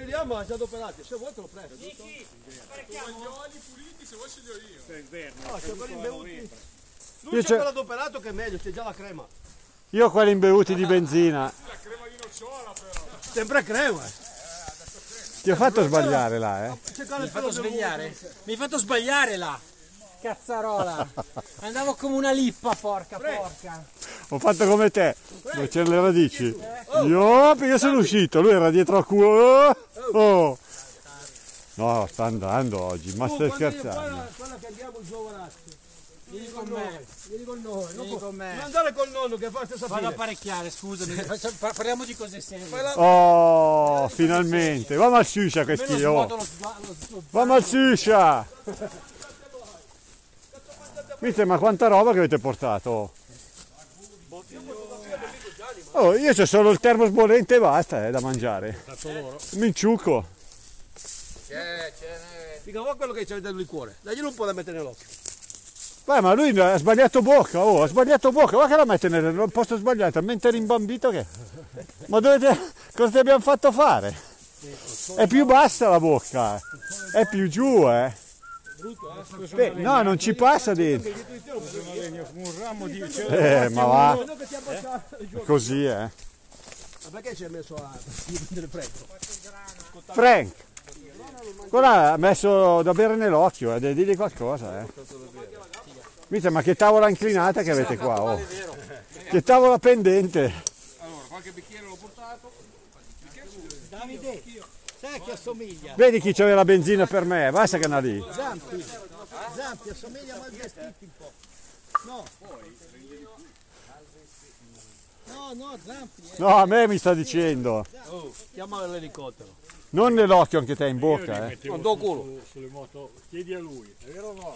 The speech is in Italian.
abbiamo mangiato pelati, se vuoi te lo presto. Tovaglioli puliti, se vuoi ce li ho io. Per inverno. No, c'è quelli imbevuti. Lui c'è quello adoperato che è meglio, c'è già la crema. Io ho quelli imbevuti di benzina. La crema di nocciola però. Sempre crema. eh. Ti ho fatto sbagliare là, eh. C'è Mi hai fatto svegliare? Mi hai fatto sbagliare là! Cazzarola! Andavo come una lippa, porca porca! Ho fatto come te. Non c'erano le radici. Io, perché sono uscito, lui era dietro al culo. Oh! Oh. No, sta andando oggi, ma Tu, stai quando io scherzando. Quella, quella che andiamo il giovanazzo. Vieni con me! Vieni con noi. Vieni Non, con me. non andare col nonno che fa la stessa Vado a fine. apparecchiare, scusami. Parliamo di cose serie. Oh, finalmente. Va mal suscia Almeno questi, oh. Va mal suscia. Mister, ma quanta roba che avete portato? Oh, io c'ho solo il termos bollente e basta, eh, da mangiare. Minciucco. Dica, vuoi quello che c'è del liquore. Daglielo un po' da mettere nell'occhio. Beh, ma lui ha sbagliato bocca, oh, ha sbagliato bocca, guarda che la mette nel posto sbagliato, mentre rimbambito che... Ma dovete... cosa ti abbiamo fatto fare? È più bassa la bocca, eh. è più giù, eh. Beh, no, non ci passa dentro. Un ramo di... Eh, ma va, è così, eh. Ma perché ci hai messo a prendere freddo? Frank, quella ha messo da bere nell'occhio, eh, devi dirgli qualcosa, eh. Mister, ma che tavola inclinata che avete qua, oh. Che tavola pendente. Allora, qualche bicchiere l'ho portato. Davide, sai a chi assomiglia? Vedi chi c'aveva la benzina per me, basta che è lì. Zampi. Zampi assomiglia a Malvestiti un po'. No. No, no, Zampi. eh. No, a me mi sta dicendo. Chiama l'elicottero. Non nell'occhio anche te in bocca, eh. Non do culo. Sulle moto, chiedi a lui, è vero o no?